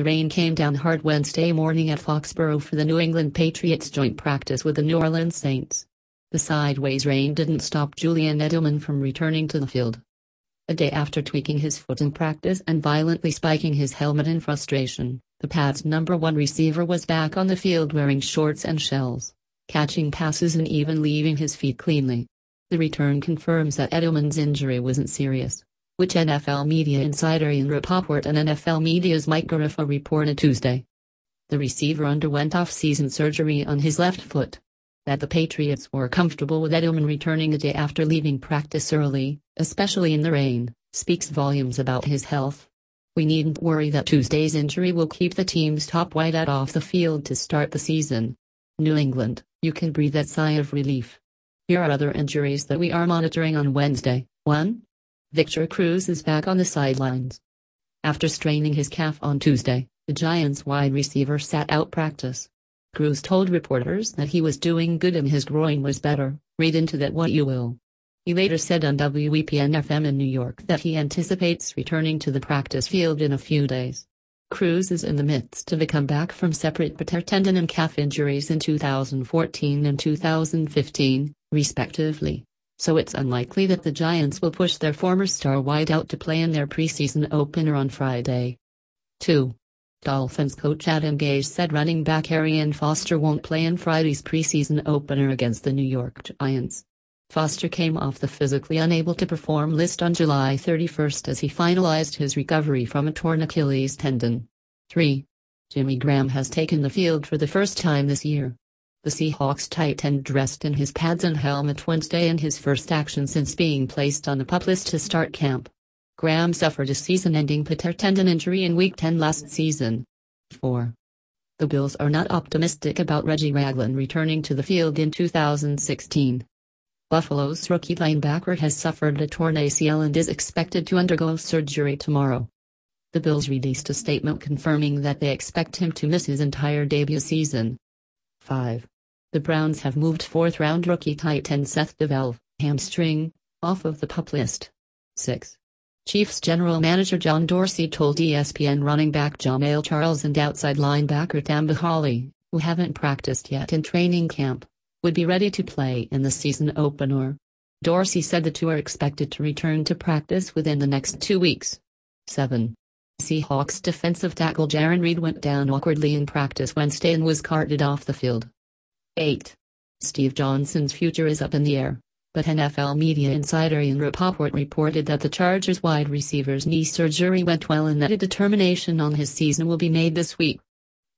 The rain came down hard Wednesday morning at Foxborough for the New England Patriots joint practice with the New Orleans Saints. The sideways rain didn't stop Julian Edelman from returning to the field. A day after tweaking his foot in practice and violently spiking his helmet in frustration, the Pats' number one receiver was back on the field wearing shorts and shells, catching passes and even leaving his feet cleanly. The return confirms that Edelman's injury wasn't serious which NFL media insider Ian Rapoport and NFL media's Mike Garafolo reported Tuesday. The receiver underwent off-season surgery on his left foot. That the Patriots were comfortable with Edelman returning a day after leaving practice early, especially in the rain, speaks volumes about his health. We needn't worry that Tuesday's injury will keep the team's top wideout off the field to start the season. New England, you can breathe that sigh of relief. Here are other injuries that we are monitoring on Wednesday. 1. Victor Cruz is back on the sidelines. After straining his calf on Tuesday, the Giants wide receiver sat out practice. Cruz told reporters that he was doing good and his groin was better, read into that what you will. He later said on WEPN FM in New York that he anticipates returning to the practice field in a few days. Cruz is in the midst of a comeback from separate patellar tendon and calf injuries in 2014 and 2015, respectively so it's unlikely that the Giants will push their former star wideout to play in their preseason opener on Friday. 2. Dolphins coach Adam Gase said running back Arian Foster won't play in Friday's preseason opener against the New York Giants. Foster came off the physically unable to perform list on July 31 as he finalized his recovery from a torn Achilles tendon. 3. Jimmy Graham has taken the field for the first time this year. The Seahawks tight end dressed in his pads and helmet Wednesday in his first action since being placed on the pup list to start camp. Graham suffered a season-ending patellar tendon injury in Week 10 last season. 4. The Bills are not optimistic about Reggie Ragland returning to the field in 2016. Buffalo's rookie linebacker has suffered a torn ACL and is expected to undergo surgery tomorrow. The Bills released a statement confirming that they expect him to miss his entire debut season. 5. The Browns have moved fourth round rookie tight end Seth DeValve, hamstring, off of the pup list. 6. Chiefs general manager John Dorsey told ESPN running back Jamaal Charles and outside linebacker Tamba Hali, who haven't practiced yet in training camp, would be ready to play in the season opener. Dorsey said the two are expected to return to practice within the next two weeks. 7. Seahawks defensive tackle Jarran Reed went down awkwardly in practice Wednesday and was carted off the field. 8. Steve Johnson's future is up in the air, but NFL media insider Ian Rapoport reported that the Chargers wide receiver's knee surgery went well and that a determination on his season will be made this week.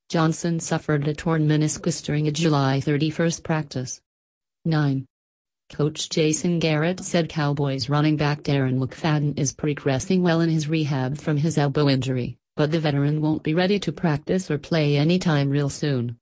Johnson suffered a torn meniscus during a July 31 practice. 9. Coach Jason Garrett said Cowboys running back Darren McFadden is progressing well in his rehab from his elbow injury, but the veteran won't be ready to practice or play anytime real soon.